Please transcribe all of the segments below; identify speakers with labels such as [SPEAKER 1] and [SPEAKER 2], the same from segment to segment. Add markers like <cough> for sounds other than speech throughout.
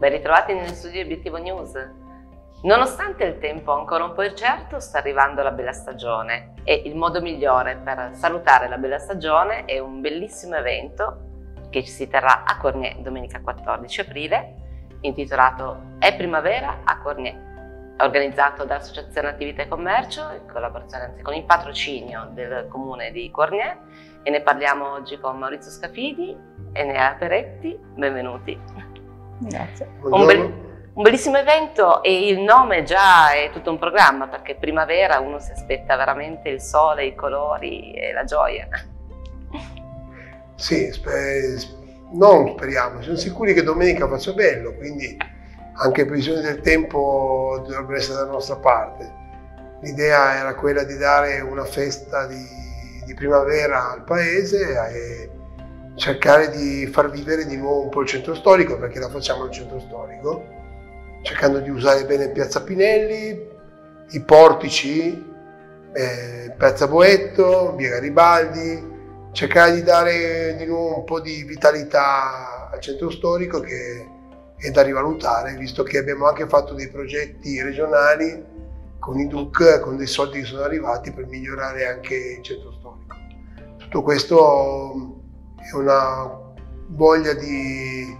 [SPEAKER 1] Ben ritrovati negli studi di Obiettivo News. Nonostante il tempo ancora un po' incerto, sta arrivando la bella stagione e il modo migliore per salutare la bella stagione è un bellissimo evento che si terrà a Cornier domenica 14 aprile, intitolato È primavera a Cornier organizzato dall'Associazione Attività e Commercio in collaborazione anzi con il patrocinio del comune di Cornier e ne parliamo oggi con Maurizio Scafidi e Nea Peretti. Benvenuti.
[SPEAKER 2] Grazie.
[SPEAKER 1] Un, be un, bellissimo evento e il nome già è tutto un programma perché primavera uno si aspetta veramente il sole, i colori e la gioia.
[SPEAKER 3] Sì, sper non speriamo, siamo sicuri che domenica faccia bello, quindi anche per previsioni del tempo dovrebbero essere dalla nostra parte. L'idea era quella di dare una festa di, di primavera al paese e cercare di far vivere di nuovo un po' il centro storico, perché la facciamo nel centro storico, cercando di usare bene Piazza Pinelli, i portici, eh, Piazza Boetto, Via Garibaldi, cercare di dare di nuovo un po' di vitalità al centro storico che è da rivalutare, visto che abbiamo anche fatto dei progetti regionali con i DUC, con dei soldi che sono arrivati per migliorare anche il centro storico. Tutto questo è una voglia di,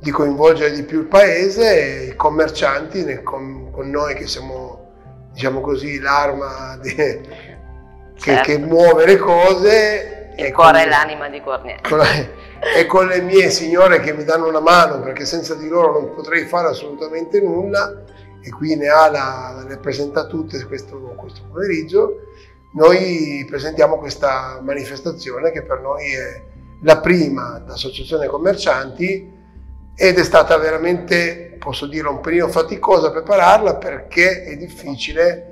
[SPEAKER 3] di coinvolgere di più il paese e i commercianti nel, con, con, noi che siamo, diciamo così, l'arma che, certo. che, muove le cose.
[SPEAKER 1] Il cuore e l'anima di Cornier <laughs>
[SPEAKER 3] e con le mie signore che mi danno una mano perché senza di loro non potrei fare assolutamente nulla e qui Neala le presenta tutte questo, questo pomeriggio, noi presentiamo questa manifestazione che per noi è la prima d'associazione commercianti ed è stata veramente, posso dire, un periodo faticosa prepararla perché è difficile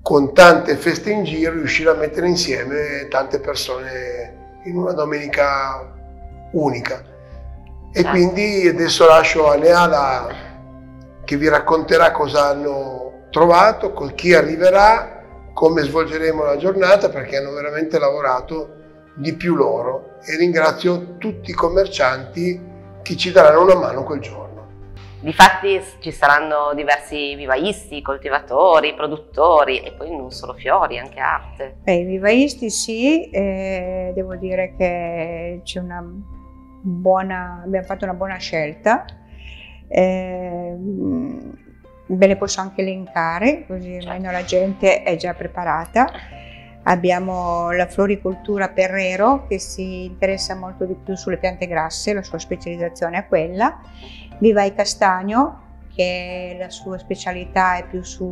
[SPEAKER 3] con tante feste in giro riuscire a mettere insieme tante persone in una domenica unica. E certo. quindi adesso lascio a Neala che vi racconterà cosa hanno trovato, con chi arriverà, come svolgeremo la giornata, perché hanno veramente lavorato di più loro. E ringrazio tutti i commercianti che ci daranno una mano quel giorno.
[SPEAKER 1] Difatti ci saranno diversi vivaisti, coltivatori, produttori e poi non solo fiori, anche arte.
[SPEAKER 2] Beh, i vivaisti sì, eh, devo dire che c'è una buona, abbiamo fatto una buona scelta. Eh, ve le posso anche elencare, così almeno la gente è già preparata. Abbiamo la floricoltura Perrero che si interessa molto di più sulle piante grasse, la sua specializzazione è quella. Vivai Castagno che la sua specialità è più su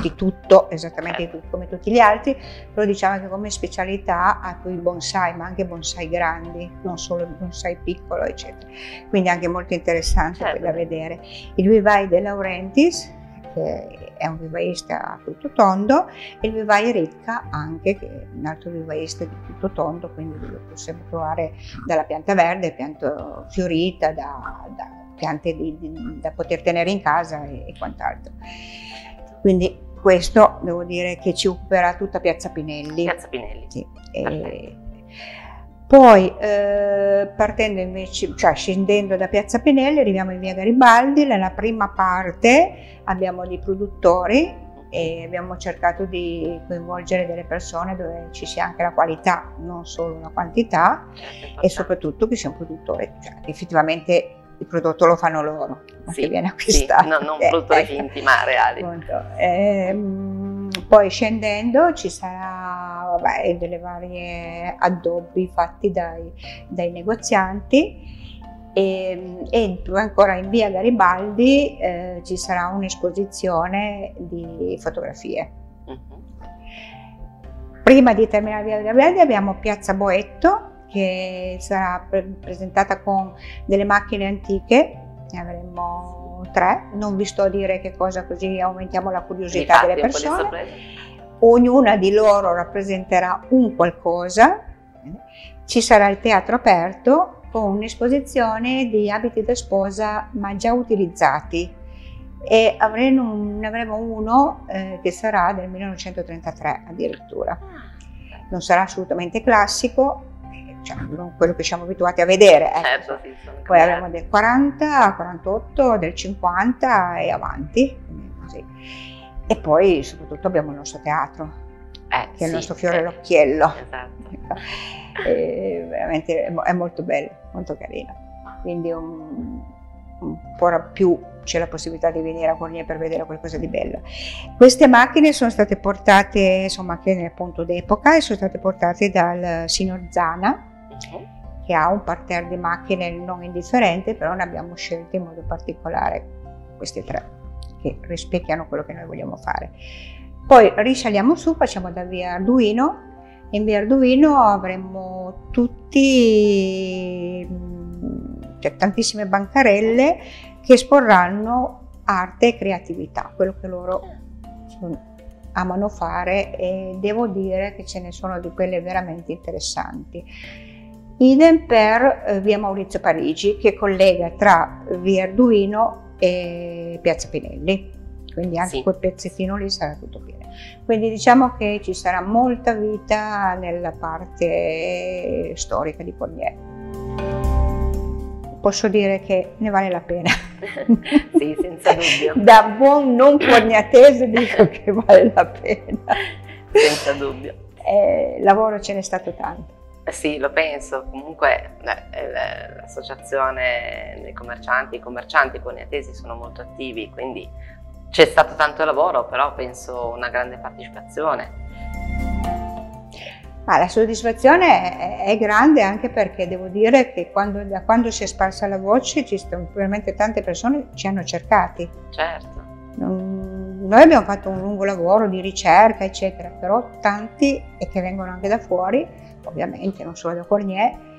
[SPEAKER 2] di tutto, esattamente di tutto, come tutti gli altri, però diciamo che come specialità ha poi i bonsai, ma anche bonsai grandi, non solo il bonsai piccolo, eccetera. Quindi anche molto interessante certo. da vedere. Il vivai De Laurentiis, che è un vivaista a tutto tondo, e il vivai Ricca anche, che è un altro vivaista di tutto tondo, quindi lo possiamo trovare dalla pianta verde, pianta fiorita, da, da piante di, di, da poter tenere in casa e, e quant'altro. Quindi questo devo dire che ci occuperà tutta Piazza Pinelli.
[SPEAKER 1] Piazza Pinelli.
[SPEAKER 2] Sì. Poi eh, partendo invece, cioè scendendo da Piazza Pinelli arriviamo in via Garibaldi, nella prima parte abbiamo dei produttori e abbiamo cercato di coinvolgere delle persone dove ci sia anche la qualità, non solo la quantità e soprattutto che sia un produttore, cioè effettivamente il prodotto lo fanno loro, sì, che viene acquistato. Sì,
[SPEAKER 1] no, non produttori eh, finti, ma reali.
[SPEAKER 2] Eh, poi scendendo ci sarà vabbè, delle varie addobbi fatti dai, dai negozianti e, e, ancora in via Garibaldi eh, ci sarà un'esposizione di fotografie. Uh-huh. Prima di terminare via Garibaldi abbiamo Piazza Boetto che sarà presentata con delle macchine antiche, ne avremo tre, non vi sto a dire che cosa così aumentiamo la curiosità
[SPEAKER 1] Infatti,
[SPEAKER 2] delle persone. Ognuna di loro rappresenterà un qualcosa, ci sarà il teatro aperto con un'esposizione di abiti da sposa ma già utilizzati e avremo, ne avremo uno eh, che sarà del 1933 addirittura. Ah. Non sarà assolutamente classico, cioè, non quello che siamo abituati a vedere. Ecco.
[SPEAKER 1] Certo, sì,
[SPEAKER 2] Poi abbiamo del 40, 48, del 50 e avanti. così. E poi soprattutto abbiamo il nostro teatro,
[SPEAKER 1] Eh,
[SPEAKER 2] che è il
[SPEAKER 1] sì,
[SPEAKER 2] nostro fiore
[SPEAKER 1] eh,
[SPEAKER 2] all'occhiello.
[SPEAKER 1] Esatto. <laughs>
[SPEAKER 2] E veramente è mo- è molto bello, molto carino. Quindi un, un po' più c'è la possibilità di venire a Cornier per vedere qualcosa di bello. Queste macchine sono state portate, sono macchine appunto d'epoca e sono state portate dal signor Zana. Che ha un parterre di macchine non indifferente, però ne abbiamo scelte in modo particolare queste tre che rispecchiano quello che noi vogliamo fare. Poi risaliamo su, facciamo da via Arduino. In via Arduino avremo tutti, mm, cioè tantissime bancarelle che esporranno arte e creatività, quello che loro sono- amano fare e devo dire che ce ne sono di quelle veramente interessanti. Idem per eh, via Maurizio Parigi che collega tra via Arduino e Piazza Pinelli, quindi anche
[SPEAKER 1] Sì.
[SPEAKER 2] quel pezzettino lì sarà tutto pieno. Quindi diciamo che ci sarà molta vita nella parte storica di Cornier. Posso dire che ne vale la pena. <laughs>
[SPEAKER 1] sì, senza dubbio. <laughs>
[SPEAKER 2] Da buon non corniatese dico che vale la pena.
[SPEAKER 1] Senza dubbio.
[SPEAKER 2] Eh, lavoro ce n'è stato tanto.
[SPEAKER 1] Eh Sì, lo penso. Comunque eh, l'associazione dei commercianti, i commercianti coniatesi sono molto attivi, quindi c'è stato tanto lavoro, però penso una grande partecipazione.
[SPEAKER 2] Ma la soddisfazione è, è grande anche perché devo dire che quando, da quando si è sparsa la voce ci sono veramente tante persone che ci hanno cercati.
[SPEAKER 1] Certo.
[SPEAKER 2] Non- noi abbiamo fatto un lungo lavoro di ricerca, eccetera, però tanti e che vengono anche da fuori, ovviamente non solo da Cornier,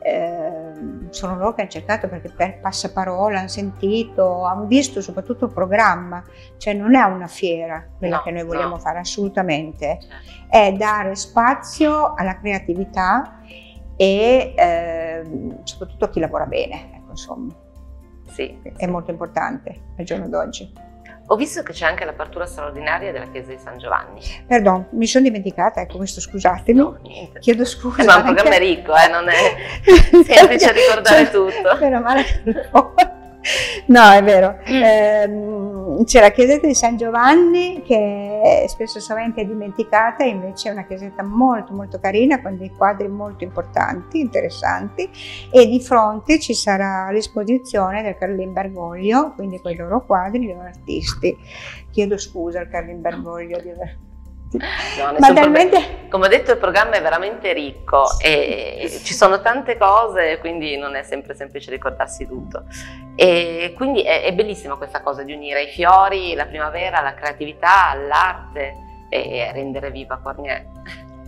[SPEAKER 2] ehm, sono loro che hanno cercato perché per passaparola hanno sentito, hanno visto soprattutto il programma, cioè non è una fiera quella
[SPEAKER 1] No,
[SPEAKER 2] che noi vogliamo
[SPEAKER 1] no.
[SPEAKER 2] fare assolutamente,
[SPEAKER 1] certo.
[SPEAKER 2] è dare spazio alla creatività e ehm, soprattutto a chi lavora bene, ecco, insomma,
[SPEAKER 1] Sì,
[SPEAKER 2] è
[SPEAKER 1] sì.
[SPEAKER 2] molto importante al giorno d'oggi.
[SPEAKER 1] Ho visto che c'è anche l'apertura straordinaria della chiesa di San Giovanni.
[SPEAKER 2] Perdon, mi sono dimenticata, ecco questo scusatemi.
[SPEAKER 1] No.
[SPEAKER 2] Chiedo scusa.
[SPEAKER 1] Eh, ma il programma è
[SPEAKER 2] anche-
[SPEAKER 1] ricco, eh, non è <laughs> semplice ricordare tutto.
[SPEAKER 2] Meno male che No, è vero. Ehm, c'è la chiesetta di San Giovanni che spesso sovente è dimenticata, invece è una chiesetta molto molto carina con dei quadri molto importanti, interessanti e di fronte ci sarà l'esposizione del Carlin Bergoglio, quindi con i loro quadri, i loro artisti. Chiedo scusa al Carlin Bergoglio di aver...
[SPEAKER 1] No,
[SPEAKER 2] Ma talmente...
[SPEAKER 1] Come ho detto il programma è veramente ricco e ci sono tante cose, quindi non è sempre semplice ricordarsi tutto. E quindi è, è bellissima questa cosa di unire i fiori, la primavera, la creatività, l'arte e rendere viva Cornier.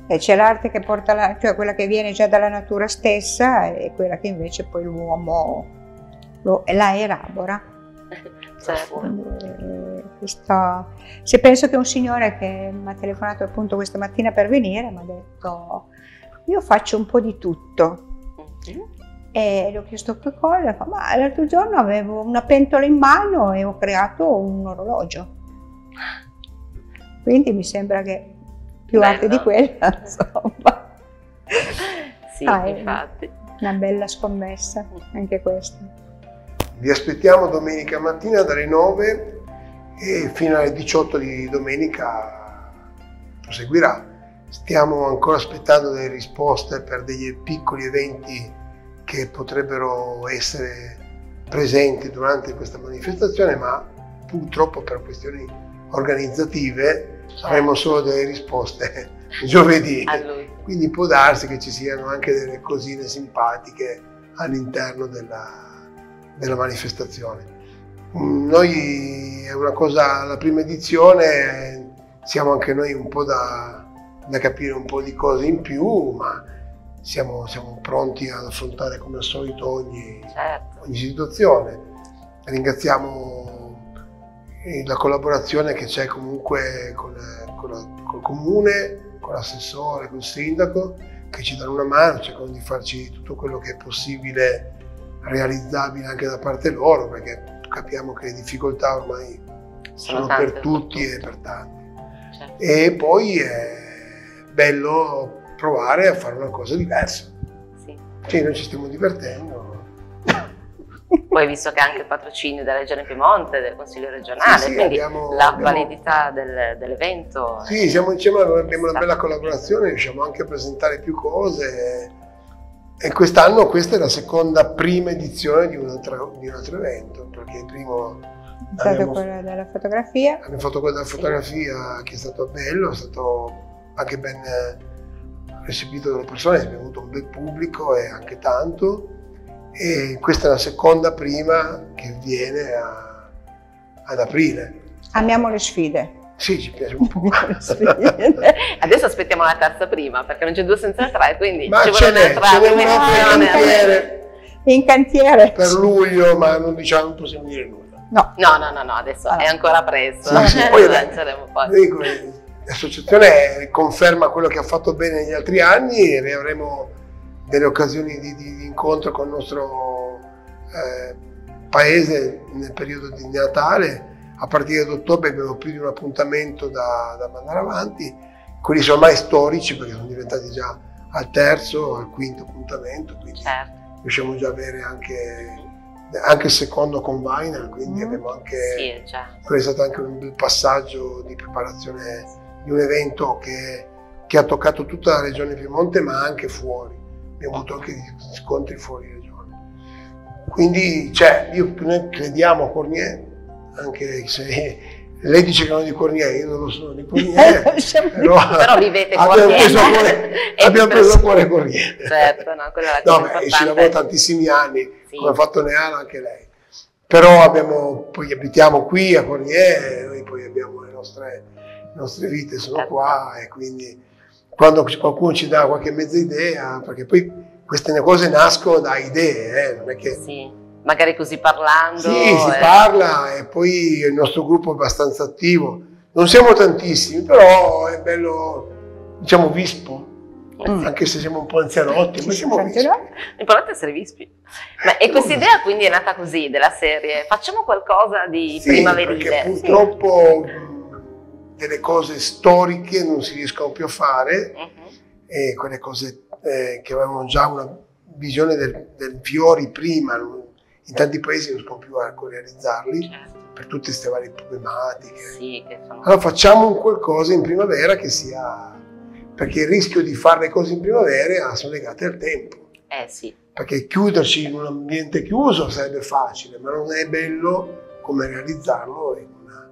[SPEAKER 2] E c'è l'arte che porta la, cioè quella che viene già dalla natura stessa e quella che invece poi l'uomo la elabora. <laughs>
[SPEAKER 1] Certo.
[SPEAKER 2] Eh, questo- Se penso che un signore che mi ha telefonato appunto questa mattina per venire mi ha detto io faccio un po' di tutto e gli ho chiesto che cosa, fa, ma l'altro giorno avevo una pentola in mano e ho creato un orologio. Quindi mi sembra che più
[SPEAKER 1] Bello.
[SPEAKER 2] arte di quella, <laughs> insomma.
[SPEAKER 1] Sì,
[SPEAKER 2] Ah,
[SPEAKER 1] infatti.
[SPEAKER 2] Una bella scommessa, anche questa.
[SPEAKER 3] Vi aspettiamo domenica mattina dalle 9 e fino alle 18 di domenica proseguirà. Stiamo ancora aspettando delle risposte per degli piccoli eventi che potrebbero essere presenti durante questa manifestazione, ma purtroppo per questioni organizzative avremo solo delle risposte <laughs> giovedì. Quindi può darsi che ci siano anche delle cosine simpatiche all'interno della, della manifestazione. Noi è una cosa, la prima edizione, siamo anche noi un po' da, da capire un po' di cose in più, ma siamo, siamo pronti ad affrontare come al solito ogni,
[SPEAKER 1] Certo.
[SPEAKER 3] ogni situazione. Ringraziamo eh, la collaborazione che c'è comunque con, con la- col comune, con l'assessore, con il sindaco, che ci danno una mano, cercano di farci tutto quello che è possibile realizzabile anche da parte loro, perché capiamo che le difficoltà ormai sono
[SPEAKER 1] tante
[SPEAKER 3] per tutti e per tanti.
[SPEAKER 1] Certo.
[SPEAKER 3] E poi è bello provare a fare una cosa diversa.
[SPEAKER 1] Sì,
[SPEAKER 3] Sì, noi ci stiamo divertendo. <laughs>
[SPEAKER 1] Poi visto che anche il patrocinio della Regione Piemonte, del Consiglio regionale,
[SPEAKER 3] Sì, sì,
[SPEAKER 1] quindi
[SPEAKER 3] abbiamo-
[SPEAKER 1] la
[SPEAKER 3] abbiamo-
[SPEAKER 1] validità del- dell'evento.
[SPEAKER 3] Sì, siamo insieme, abbiamo una bella collaborazione, riusciamo anche a presentare più cose. E quest'anno questa è la seconda prima edizione di un altro, di un altro evento, perché il primo
[SPEAKER 2] È stata
[SPEAKER 3] abbiamo,
[SPEAKER 2] quella della fotografia.
[SPEAKER 3] abbiamo fatto quella fotografia che è stato bello, è stato anche ben eh, recepito dalle persone, abbiamo avuto un bel pubblico e anche tanto. E questa è la seconda prima che viene a- ad aprile.
[SPEAKER 2] Amiamo le sfide.
[SPEAKER 3] Sì, ci piace un <laughs> po'. <laughs>
[SPEAKER 1] Adesso aspettiamo la terza prima, perché non c'è due senza il tre, quindi
[SPEAKER 3] Ma
[SPEAKER 1] ci vuole un'altra
[SPEAKER 3] n'è un'altra in cantiere
[SPEAKER 2] In cantiere.
[SPEAKER 3] per luglio, ma non diciamo, non possiamo dire nulla.
[SPEAKER 2] No,
[SPEAKER 1] No, no, no, no, adesso
[SPEAKER 2] Ah.
[SPEAKER 1] è ancora presto.
[SPEAKER 3] Sì, sì, <laughs> poi,
[SPEAKER 1] poi.
[SPEAKER 3] Dico, L'associazione conferma quello che ha fatto bene negli altri anni e avremo delle occasioni di, di- di incontro con il nostro eh, paese nel periodo di Natale. A partire da ottobre abbiamo più di un appuntamento da, da mandare avanti. Quelli sono ormai storici perché sono diventati già al terzo, al quinto appuntamento, quindi
[SPEAKER 1] Certo,
[SPEAKER 3] riusciamo già ad avere anche, anche il secondo combiner, quindi
[SPEAKER 2] Mm.
[SPEAKER 3] abbiamo anche
[SPEAKER 1] sì, già.
[SPEAKER 3] quello è stato anche un bel passaggio di preparazione di un evento che, che ha toccato tutta la regione Piemonte ma anche fuori. Abbiamo avuto anche scontri fuori regione. Quindi cioè, io, noi crediamo a Cornier, anche se lei dice che non è di Cornier, io non lo sono di Cornier, <laughs> <laughs> però,
[SPEAKER 1] Però vivete
[SPEAKER 3] abbiamo preso a cuore, <laughs>
[SPEAKER 1] E
[SPEAKER 3] abbiamo preso a cuore Cornier.
[SPEAKER 1] Certo, no, quella è la
[SPEAKER 3] No,
[SPEAKER 1] cosa
[SPEAKER 3] beh, ci lavoro tantissimi anni,
[SPEAKER 1] Sì.
[SPEAKER 3] come ha fatto Neana anche lei. Però abbiamo, poi abitiamo qui a Cornier, noi poi abbiamo le nostre, le nostre vite, sono
[SPEAKER 1] Certo.
[SPEAKER 3] qua e quindi quando qualcuno ci dà qualche mezza idea, perché poi queste cose nascono da idee, eh, non è che...
[SPEAKER 1] Sì, magari così parlando.
[SPEAKER 3] Sì, si
[SPEAKER 1] eh,
[SPEAKER 3] parla e poi il nostro gruppo è abbastanza attivo. Non siamo tantissimi, però è bello, diciamo, vispo,
[SPEAKER 2] Mm.
[SPEAKER 3] anche se siamo un po' anzianotti, ma
[SPEAKER 2] Sì,
[SPEAKER 3] siamo
[SPEAKER 2] sì,
[SPEAKER 3] vispi.
[SPEAKER 1] L'importante è essere vispi. Ma, e questa idea quindi è nata così, della serie, facciamo qualcosa di
[SPEAKER 3] Sì,
[SPEAKER 1] primaverile.
[SPEAKER 3] perché purtroppo mh, delle cose storiche non si riescono più a fare
[SPEAKER 1] Mhm,
[SPEAKER 3] e quelle cose eh, che avevano già una visione del, del fiori prima, non- in tanti paesi non riescono più a realizzarli
[SPEAKER 1] certo.
[SPEAKER 3] per tutte queste varie problematiche.
[SPEAKER 1] Sì, che sono...
[SPEAKER 3] Allora facciamo un qualcosa in primavera che sia... perché il rischio di fare le cose in primavera sono legate al tempo.
[SPEAKER 1] Eh sì,
[SPEAKER 3] Perché chiuderci in un ambiente chiuso sarebbe facile, ma non è bello come realizzarlo una...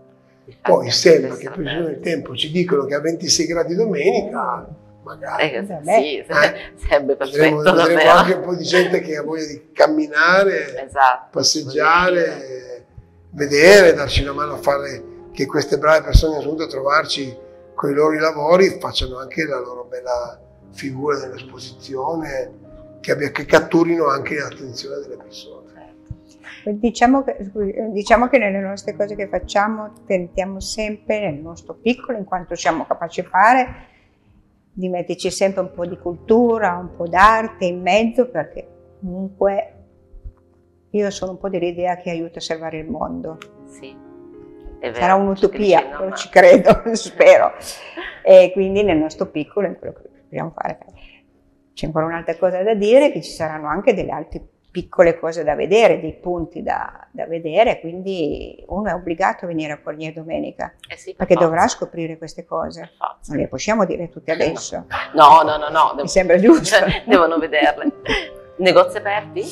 [SPEAKER 3] Poi sembra che per del tempo ci dicono che a 26 gradi domenica, magari
[SPEAKER 1] Eh, sì, sarebbe
[SPEAKER 3] vedremo,
[SPEAKER 1] perfetto
[SPEAKER 3] vedremo
[SPEAKER 1] davvero.
[SPEAKER 3] anche un po' di gente che ha voglia di camminare,
[SPEAKER 1] Esatto.
[SPEAKER 3] passeggiare, vedere, darci una mano a fare che queste brave persone venute a trovarci con i loro lavori facciano anche la loro bella figura nell'esposizione, che, abbia- che catturino anche l'attenzione delle persone.
[SPEAKER 2] Diciamo che, eh, diciamo che nelle nostre cose che facciamo tentiamo sempre nel nostro piccolo, in quanto siamo capaci di fare, di metterci sempre un po' di cultura, un po' d'arte in mezzo, perché comunque io sono un po' dell'idea che aiuta a salvare il mondo.
[SPEAKER 1] Sì, è vero.
[SPEAKER 2] Sarà un'utopia,
[SPEAKER 1] dici, no,
[SPEAKER 2] però
[SPEAKER 1] ma-
[SPEAKER 2] ci credo, <laughs> spero. <laughs> E quindi nel nostro piccolo, in quello che dobbiamo fare. C'è ancora un'altra cosa da dire, che ci saranno anche delle altre piccole cose da vedere, dei punti da, da vedere, quindi uno è obbligato a venire a Cornier domenica,
[SPEAKER 1] Eh sì, per
[SPEAKER 2] perché
[SPEAKER 1] forza,
[SPEAKER 2] dovrà scoprire queste cose. Non le possiamo dire tutte adesso,
[SPEAKER 1] No, no, no, no. devo-
[SPEAKER 2] mi sembra giusto. <laughs>
[SPEAKER 1] Devono vederle. Negozi aperti?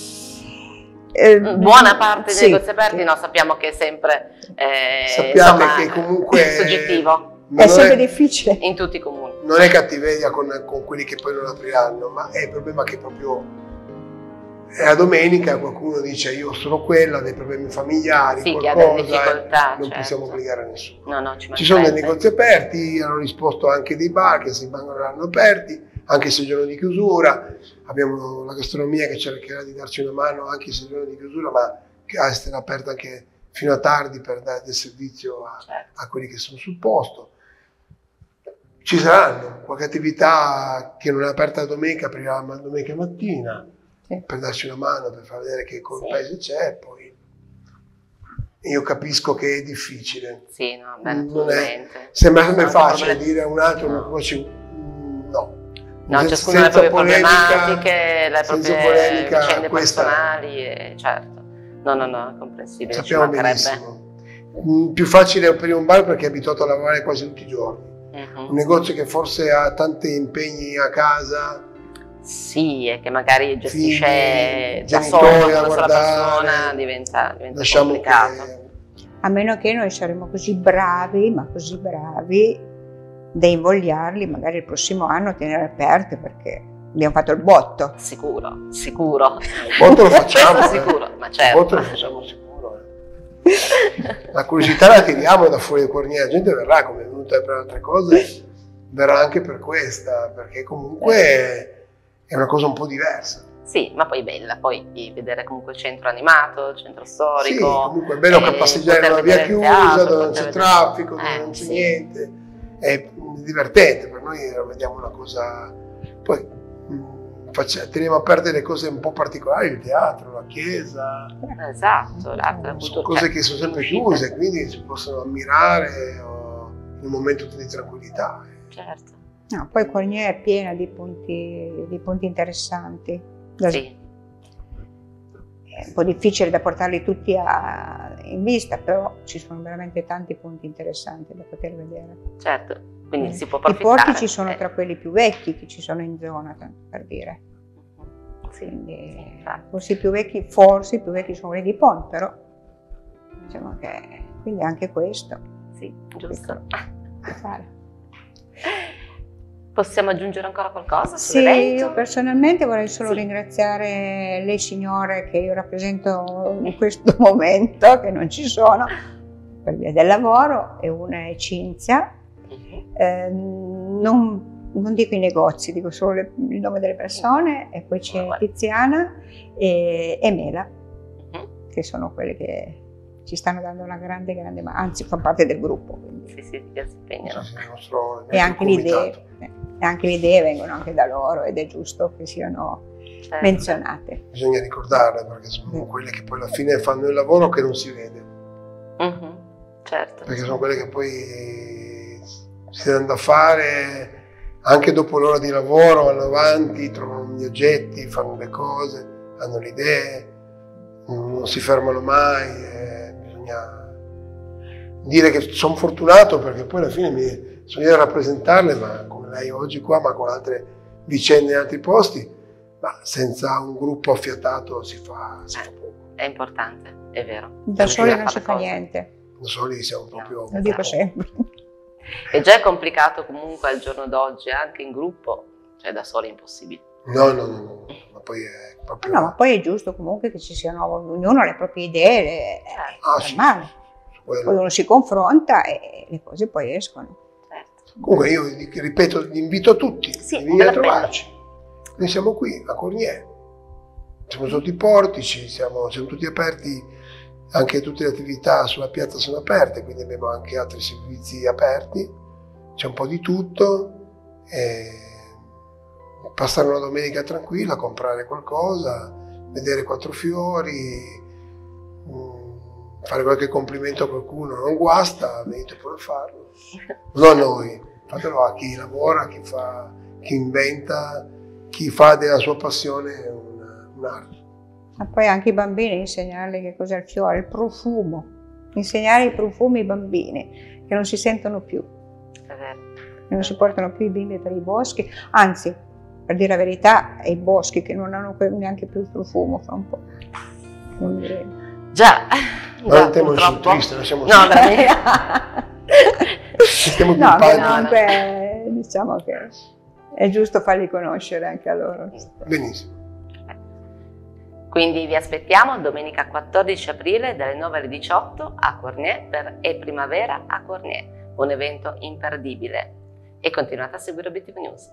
[SPEAKER 2] Eh,
[SPEAKER 1] Buona parte dei
[SPEAKER 2] sì,
[SPEAKER 1] negozi aperti,
[SPEAKER 2] sì.
[SPEAKER 1] no, sappiamo che è sempre eh,
[SPEAKER 3] Sappiamo
[SPEAKER 1] insomma,
[SPEAKER 3] che comunque <laughs>
[SPEAKER 1] soggettivo
[SPEAKER 3] Ma
[SPEAKER 2] È sempre
[SPEAKER 3] è-
[SPEAKER 2] difficile.
[SPEAKER 1] in tutti i comuni.
[SPEAKER 3] non è cattiveria con, con quelli che poi non apriranno, ma è il problema che proprio è la domenica qualcuno dice io sono quella, ha dei problemi familiari,
[SPEAKER 1] Sì,
[SPEAKER 3] qualcosa,
[SPEAKER 1] difficoltà,
[SPEAKER 3] e non
[SPEAKER 1] certo.
[SPEAKER 3] possiamo obbligare a nessuno.
[SPEAKER 1] No, no, ci
[SPEAKER 3] Ci sono dei negozi aperti, hanno risposto anche dei bar che si rimangono aperti, anche se è giorno di chiusura. Abbiamo la gastronomia che cercherà di darci una mano anche se è giorno di chiusura, ma che resterà aperta anche fino a tardi per dare del servizio a,
[SPEAKER 1] Certo.
[SPEAKER 3] a quelli che sono sul posto. Ci saranno qualche attività che non è aperta la domenica, aprirà la domenica mattina
[SPEAKER 2] Sì.
[SPEAKER 3] per darci una mano, per far vedere che col
[SPEAKER 1] Sì.
[SPEAKER 3] paese c'è. Poi io capisco che è difficile.
[SPEAKER 1] Sì, no, beh,
[SPEAKER 3] Non è-. Sembra
[SPEAKER 1] Anche
[SPEAKER 3] facile
[SPEAKER 1] problemi-
[SPEAKER 3] dire a un altro
[SPEAKER 1] No.
[SPEAKER 3] una cosa, no,
[SPEAKER 1] No, ciascuno ha le proprie problematiche, le proprie vicende questa... personali, e, certo. No, no, no, è comprensibile.
[SPEAKER 3] Sappiamo benissimo. Mm, più facile aprire un bar perché è abituato a lavorare quasi tutti i giorni. Uh-huh. Un negozio che forse ha tanti impegni a casa.
[SPEAKER 1] Sì, e che magari gestisce Figli, da solo una sola persona, diventa, diventa complicato. Che...
[SPEAKER 2] A meno che noi saremo così bravi, ma così bravi, da invogliarli magari il prossimo anno a tenere aperte perché abbiamo fatto il botto.
[SPEAKER 1] Sicuro, sicuro.
[SPEAKER 3] Il botto lo <laughs> facciamo.
[SPEAKER 1] eh. sicuro, ma certo.
[SPEAKER 3] Il botto lo facciamo sicuro. Eh. La curiosità la tiriamo da fuori del Cornier, la gente verrà come è venuta per altre cose, verrà anche per questa, perché comunque è una cosa un po' diversa.
[SPEAKER 1] Sì, ma poi bella, poi vedere comunque il centro animato, il centro storico.
[SPEAKER 3] Sì, comunque è bello che eh, passeggiare in una via chiusa, teatro, dove non c'è traffico, dove eh, non c'è sì. niente. È divertente, per noi lo vediamo una cosa... Poi mm, teniamo aperte le cose un po' particolari, il teatro, la chiesa.
[SPEAKER 1] Esatto, l'arte,
[SPEAKER 3] Sono cose che sono sempre chiuse, quindi si possono ammirare in un momento di tranquillità.
[SPEAKER 1] Certo.
[SPEAKER 2] No, poi Cornier è piena di punti, di punti interessanti.
[SPEAKER 1] Sì.
[SPEAKER 2] È un po' difficile da portarli tutti a, in vista, però ci sono veramente tanti punti interessanti da poter vedere.
[SPEAKER 1] Certo, quindi
[SPEAKER 2] eh.
[SPEAKER 1] si può
[SPEAKER 2] approfittare. I porti ci sono eh. tra quelli più vecchi che ci sono in zona, per dire. Sì, quindi, forse i più vecchi, forse i più vecchi sono quelli di Pont, però diciamo che quindi anche questo.
[SPEAKER 1] Sì, giusto. <laughs> Fare. Possiamo aggiungere ancora qualcosa?
[SPEAKER 2] Sì, io personalmente vorrei solo sì. ringraziare le signore che io rappresento in questo <laughs> momento, che non ci sono, per via del lavoro, e una è Cinzia. Uh-huh. Eh, non, non, dico i negozi, dico solo le, il nome delle persone, e poi c'è Tiziana e, e Mela, uh-huh. che sono quelle che ci stanno dando una grande, grande mano, anzi fanno parte del gruppo.
[SPEAKER 1] Quindi. Sì, sì, che si impegnano. Sì, sì,
[SPEAKER 2] nostro, e anche le, idee, e anche le idee vengono anche da loro ed è giusto che siano certo. menzionate.
[SPEAKER 3] Bisogna ricordarle perché sono mm. quelle che poi alla fine fanno il lavoro che non si vede.
[SPEAKER 1] Mm-hmm. Certo.
[SPEAKER 3] Perché sono quelle che poi si danno da fare anche dopo l'ora di lavoro, vanno avanti, trovano gli oggetti, fanno le cose, hanno le idee, non si fermano mai. Eh, bisogna dire che sono fortunato perché poi alla fine mi sono io a rappresentarle, ma lei oggi qua, ma con altre vicende in altri posti, ma senza un gruppo affiatato si fa, si fa poco.
[SPEAKER 1] È importante, è vero.
[SPEAKER 2] Da soli non si fa cose. niente.
[SPEAKER 3] Da soli siamo proprio... No,
[SPEAKER 2] lo dico sempre. <laughs>
[SPEAKER 1] E già è complicato comunque al giorno d'oggi, anche in gruppo, cioè da soli è impossibile.
[SPEAKER 3] No, no, no, no. ma poi è proprio...
[SPEAKER 2] No, ma poi è giusto comunque che ci siano, ognuno ha le proprie idee, le...
[SPEAKER 3] Certo. ah, sì,
[SPEAKER 2] Quello. Poi uno si confronta e le cose poi escono.
[SPEAKER 3] Comunque io ripeto, invito tutti sì, a venire a trovarci. Noi siamo qui a Cornier, siamo sotto i portici, siamo, siamo tutti aperti, anche tutte le attività sulla piazza sono aperte, quindi abbiamo anche altri servizi aperti, c'è un po' di tutto. E passare una domenica tranquilla, comprare qualcosa, vedere quattro fiori, fare qualche complimento a qualcuno, non guasta, venite pure a farlo. Non a noi, fatelo a chi lavora, a chi, fa, chi inventa, chi fa della sua passione un'arte.
[SPEAKER 2] Ma poi anche i bambini insegnarli che cos'è il fiore, il profumo. Insegnare i profumi ai bambini che non si sentono più. Non si portano più i bimbi per i boschi, anzi per dire la verità, ai boschi che non hanno neanche più il profumo fra un po'.
[SPEAKER 1] Già,
[SPEAKER 3] ma non temo il triste, non siamo
[SPEAKER 1] No, veramente.
[SPEAKER 3] Stiamo più
[SPEAKER 2] no, comunque diciamo che è giusto farli conoscere anche a loro.
[SPEAKER 3] Benissimo.
[SPEAKER 1] Quindi vi aspettiamo domenica 14 aprile dalle 9 alle 18 a Cornier per E Primavera a Cornier, un evento imperdibile. E continuate a seguire Obiettivo News.